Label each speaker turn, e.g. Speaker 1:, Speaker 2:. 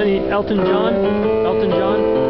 Speaker 1: Lenny Elton John. Elton John.